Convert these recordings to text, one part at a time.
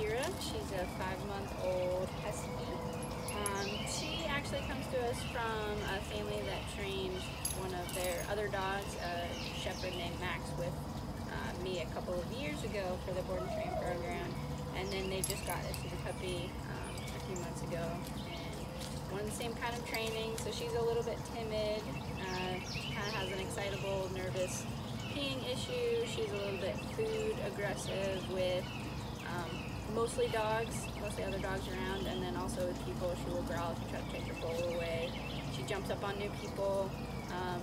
Kira. She's a five-month-old husky. Um, she actually comes to us from a family that trained one of their other dogs, a shepherd named Max, with uh, me a couple of years ago for the board and train program. And then they just got this as a puppy um, a few months ago. And one of the same kind of training, so she's a little bit timid, uh, kind of has an excitable, nervous peeing issue. She's a little bit food aggressive with um, mostly dogs, mostly other dogs around, and then also with people. She will growl if you try to take her bowl away. She jumps up on new people um,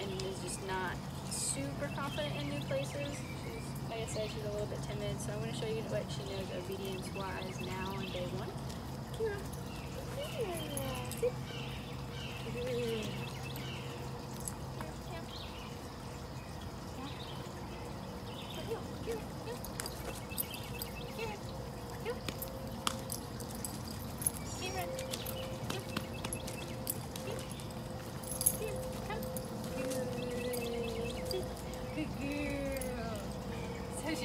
and is just not super confident in new places. She's, like I said, she's a little bit timid, so I'm going to show you what she knows obedience-wise now on day one. Kira. Kira. Sit.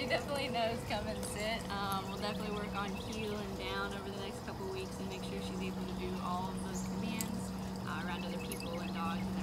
she definitely knows come and sit. Um, we'll definitely work on heel and down over the next couple weeks and make sure she's able to do all of those commands uh, around other people and dogs and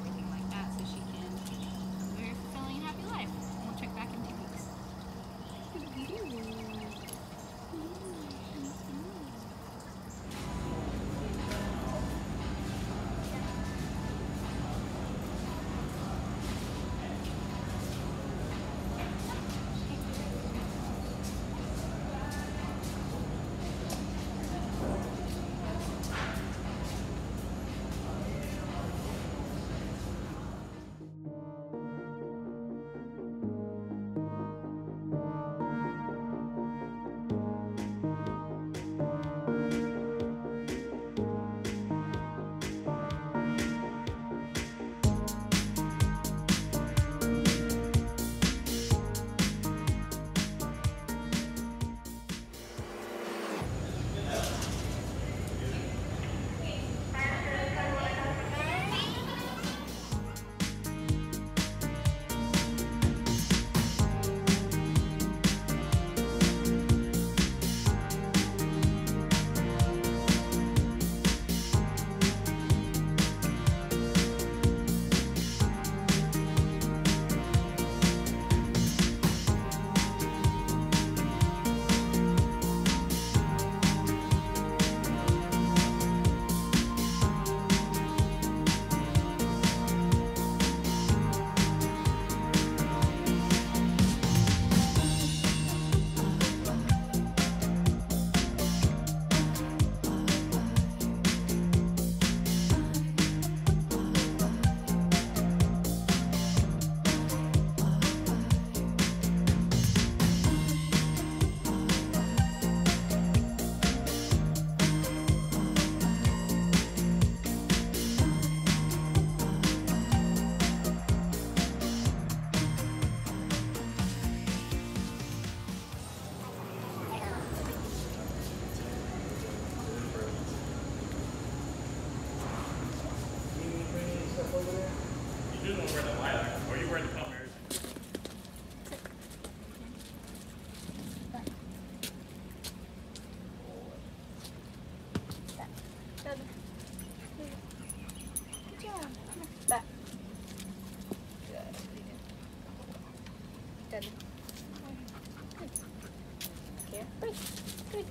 Good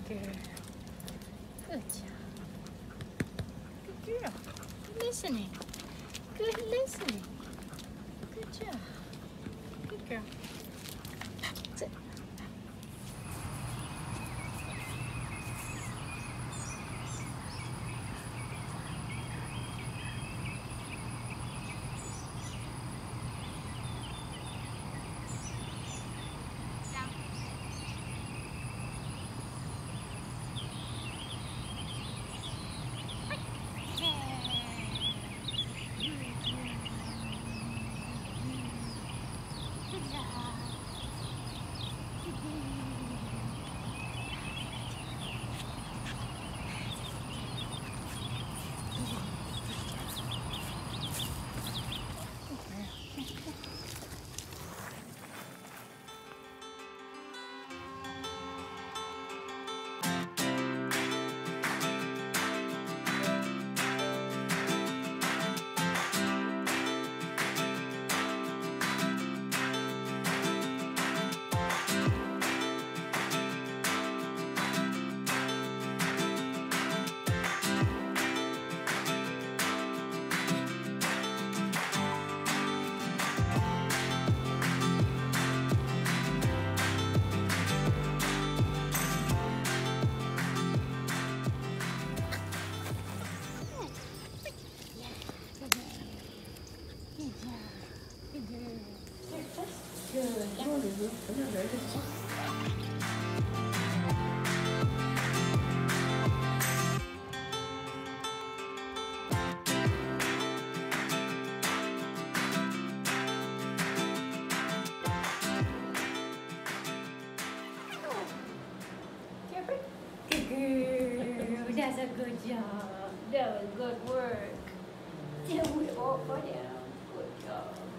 girl. Good job. Good girl. Good Listening. Good listening. Good job. Good girl. That's a good job. That was good work. Did we all for that? Job.